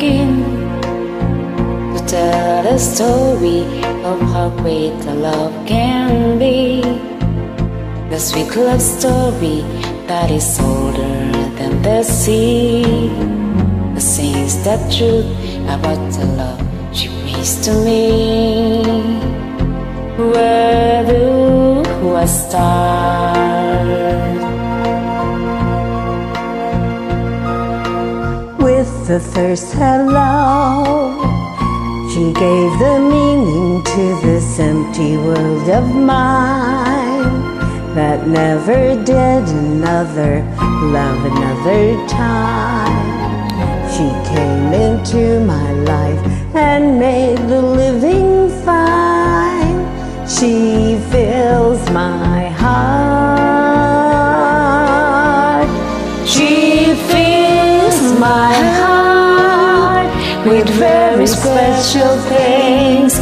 begin to tell the story of how great the love can be. The sweet love story that is older than the sea. The sings the truth about the love she brings to me. Where do I start? With the first hello, she gave the meaning to this empty world of mine that never did another love another time. She came into my life and made the living fine. She fills my heart. She fills my heart with very special things,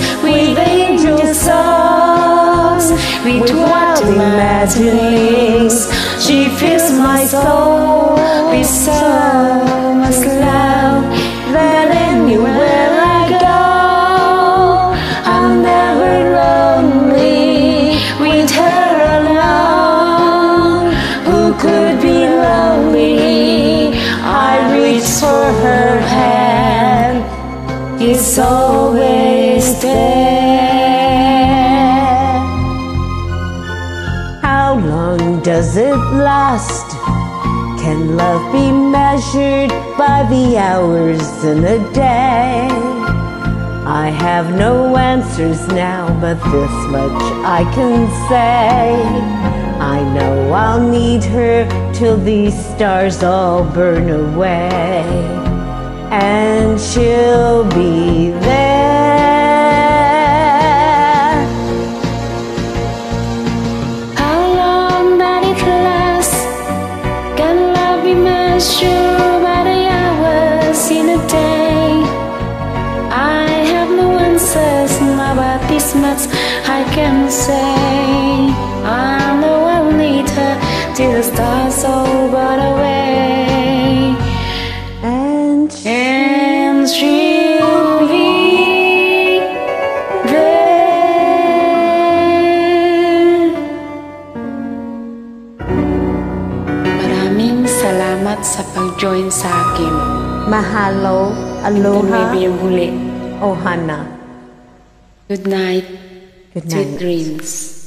imaginings. She fills my soul with so does it last? Can love be measured by the hours in a day? I have no answers now, but this much I can say. I know I'll need her till these stars all burn away, and she'll be be measured by the hours in a day? I have no answers now, but this much I can say. I know I'll need her till the stars all burn away, sa pag-join sa akin. mahalo, aloha, ohana. Good night. Good Sweet night. dreams.